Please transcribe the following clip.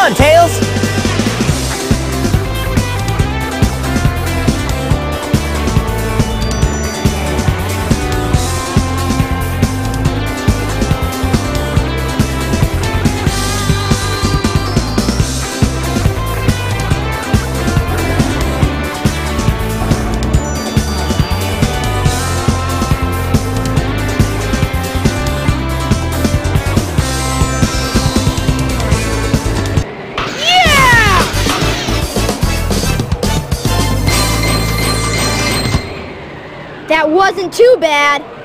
on, Tails! That wasn't too bad.